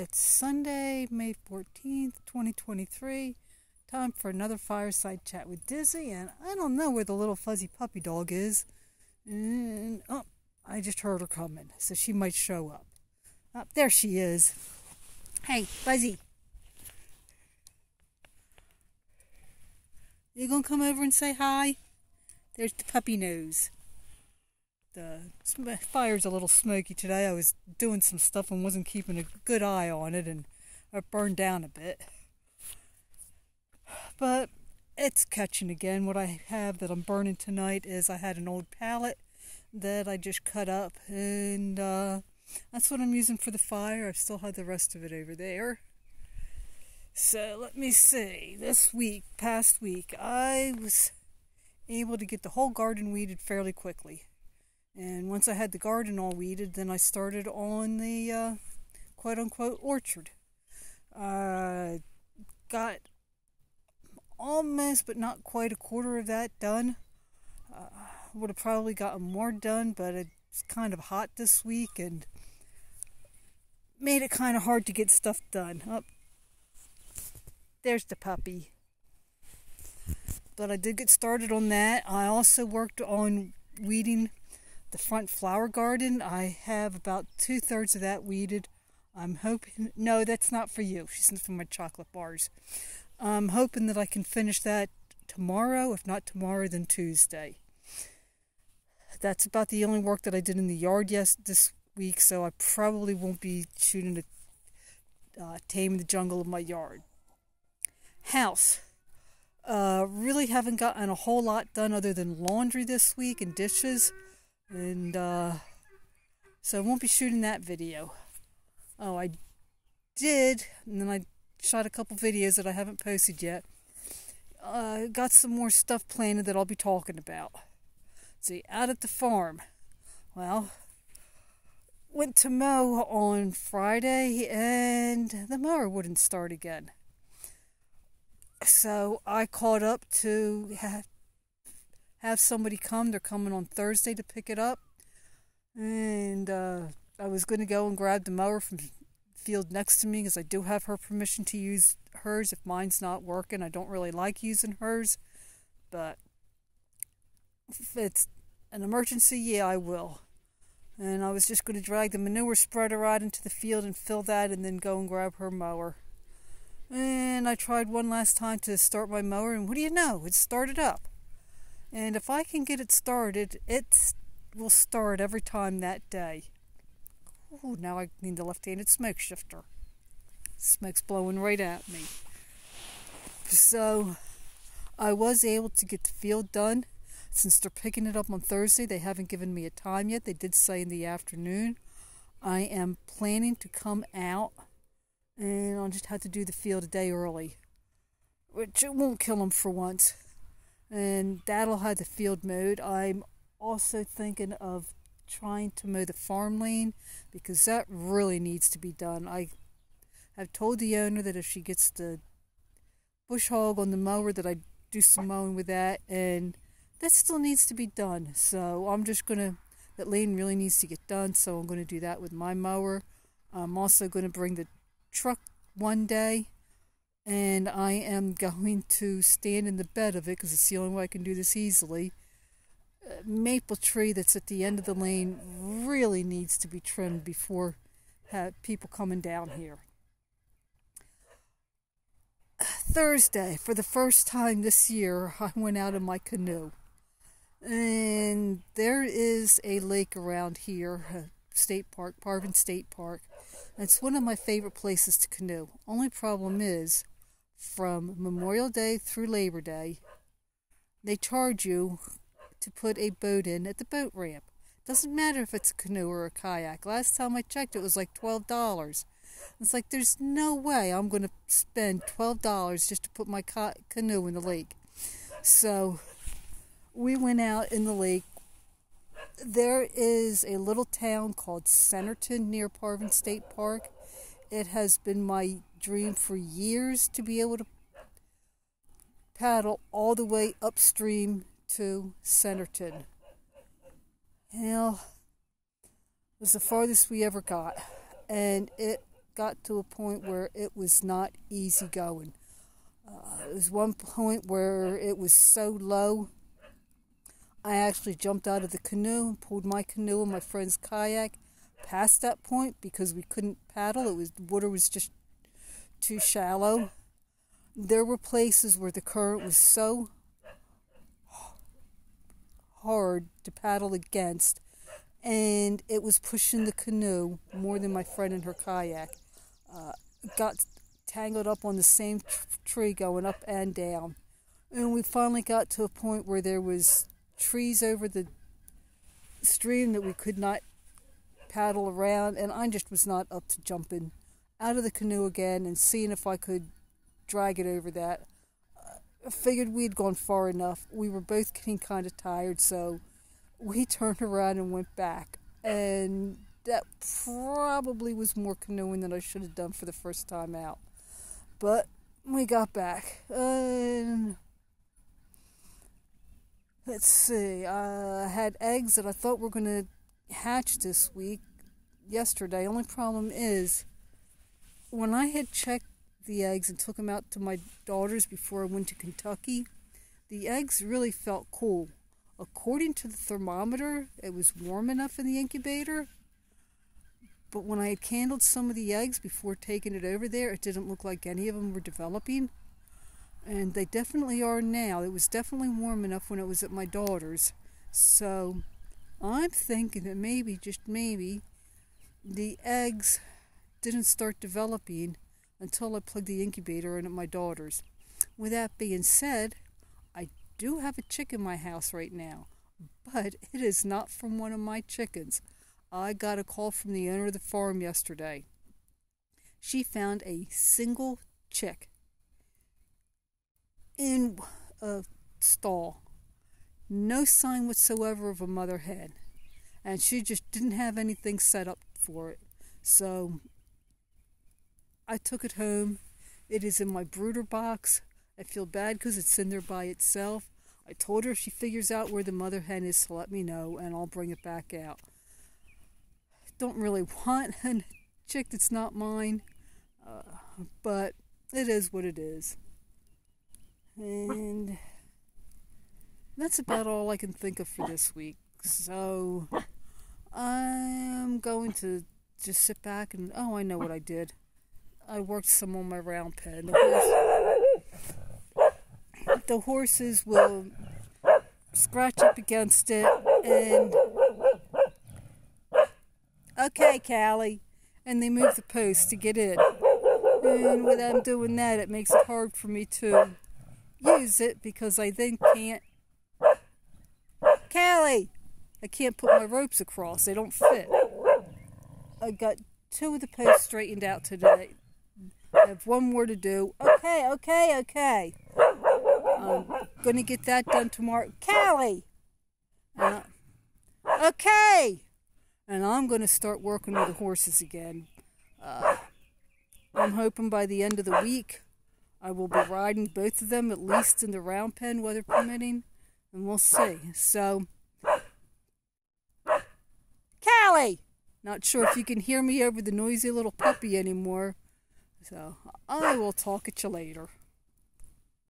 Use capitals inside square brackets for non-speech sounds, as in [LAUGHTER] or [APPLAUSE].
It's Sunday, May 14th, 2023. Time for another fireside chat with Dizzy, and I don't know where the little fuzzy puppy dog is. And, oh, I just heard her coming, so she might show up. Oh, there she is. Hey, Fuzzy. You gonna come over and say hi? There's the puppy nose the fire's a little smoky today. I was doing some stuff and wasn't keeping a good eye on it, and it burned down a bit. But it's catching again. What I have that I'm burning tonight is I had an old pallet that I just cut up, and uh, that's what I'm using for the fire. I still have the rest of it over there. So let me see. This week, past week, I was able to get the whole garden weeded fairly quickly. And once I had the garden all weeded, then I started on the uh, quote unquote orchard. Uh, got almost, but not quite a quarter of that done. Uh, would have probably gotten more done, but it's kind of hot this week and made it kind of hard to get stuff done. Up oh, there's the puppy. But I did get started on that. I also worked on weeding the front flower garden, I have about two thirds of that weeded. I'm hoping, no, that's not for you. She's for my chocolate bars. I'm hoping that I can finish that tomorrow. If not tomorrow, then Tuesday. That's about the only work that I did in the yard yes this week, so I probably won't be shooting a uh, tame the jungle of my yard. House. Uh, really haven't gotten a whole lot done other than laundry this week and dishes. And uh, so I won't be shooting that video. Oh, I did, and then I shot a couple videos that I haven't posted yet. Uh, got some more stuff planted that I'll be talking about. See, out at the farm. Well, went to mow on Friday and the mower wouldn't start again. So I caught up to have somebody come. They're coming on Thursday to pick it up. And uh, I was going to go and grab the mower from field next to me because I do have her permission to use hers if mine's not working. I don't really like using hers, but if it's an emergency, yeah, I will. And I was just going to drag the manure spreader out into the field and fill that and then go and grab her mower. And I tried one last time to start my mower, and what do you know? It started up. And if I can get it started, it will start every time that day. Oh, now I need the left-handed smoke shifter. Smoke's blowing right at me. So I was able to get the field done. Since they're picking it up on Thursday, they haven't given me a time yet. They did say in the afternoon. I am planning to come out and I'll just have to do the field a day early, which it won't kill them for once and that'll have the field mowed. I'm also thinking of trying to mow the farm lane because that really needs to be done. I have told the owner that if she gets the bush hog on the mower that I do some mowing with that and that still needs to be done. So I'm just gonna that lane really needs to get done, so I'm gonna do that with my mower. I'm also gonna bring the truck one day and I am going to stand in the bed of it because it's the only way I can do this easily. Uh, maple tree that's at the end of the lane really needs to be trimmed before people coming down here. Thursday, for the first time this year, [LAUGHS] I went out in my canoe. And there is a lake around here, state park, Parvin State Park. It's one of my favorite places to canoe. Only problem is, from Memorial Day through Labor Day, they charge you to put a boat in at the boat ramp. Doesn't matter if it's a canoe or a kayak. Last time I checked, it was like twelve dollars. It's like there's no way I'm going to spend twelve dollars just to put my ca- canoe in the lake. So we went out in the lake. There is a little town called Centerton near Parvin State Park. It has been my dream for years to be able to paddle all the way upstream to Centerton. Well, it was the farthest we ever got, and it got to a point where it was not easy going. Uh, there was one point where it was so low, I actually jumped out of the canoe and pulled my canoe and my friend's kayak past that point because we couldn't paddle. It was the water was just too shallow. There were places where the current was so hard to paddle against, and it was pushing the canoe more than my friend and her kayak. Uh, got tangled up on the same tree going up and down. And we finally got to a point where there was trees over the stream that we could not paddle around and I just was not up to jumping out of the canoe again and seeing if I could drag it over that. Uh, I figured we'd gone far enough. We were both getting kind of tired, so we [LAUGHS] turned around and went back. And that probably was more canoeing than I should have done for the first time out. But we got back. And let's see, I had eggs that I thought were going to hatch this week yesterday. Only problem is, when I had checked the eggs and took them out to my daughters before I went to Kentucky, the eggs really felt cool. According to the thermometer, it was warm enough in the incubator but when I had candled some of the eggs before taking it over there, it didn't look like any of them were developing. And they definitely are now. It was definitely warm enough when it was at my daughter's. So I'm thinking that maybe, just maybe, the eggs didn't start developing until I plugged the incubator in at my daughter's. With that being said, I do have a chick in my house right now, but it is not from one of my chickens. I got a call from the owner of the farm yesterday. She found a single chick in a stall. No sign whatsoever of a mother hen. And she just didn't have anything set up for it. So I took it home. It is in my brooder box. I feel bad because it's in there by itself. I told her if she figures out where the mother hen is to let me know and I'll bring it back out don't really want a chick that's not mine, uh, but it is what it is. And that's about all I can think of for this week. So I'm going to just sit back and oh, I know what I did. I worked some on my round pen. The, horse, the horses will scratch up against it and Okay, Callie. And they move the post to get in. And with them doing that, it makes it hard for me to use it because I then can't. Callie! I can't put my ropes across, they don't fit. I got two of the posts straightened out today. I have one more to do. Okay, okay, okay. I'm gonna get that done tomorrow. Callie! Uh, okay! and I'm going to start working with the horses again. Uh, I'm hoping by the end of the week I will be riding both of them at least in the round pen, weather permitting, and we'll see. So, Callie! Not sure if you can hear me over the noisy little puppy anymore. So, I will talk at you later.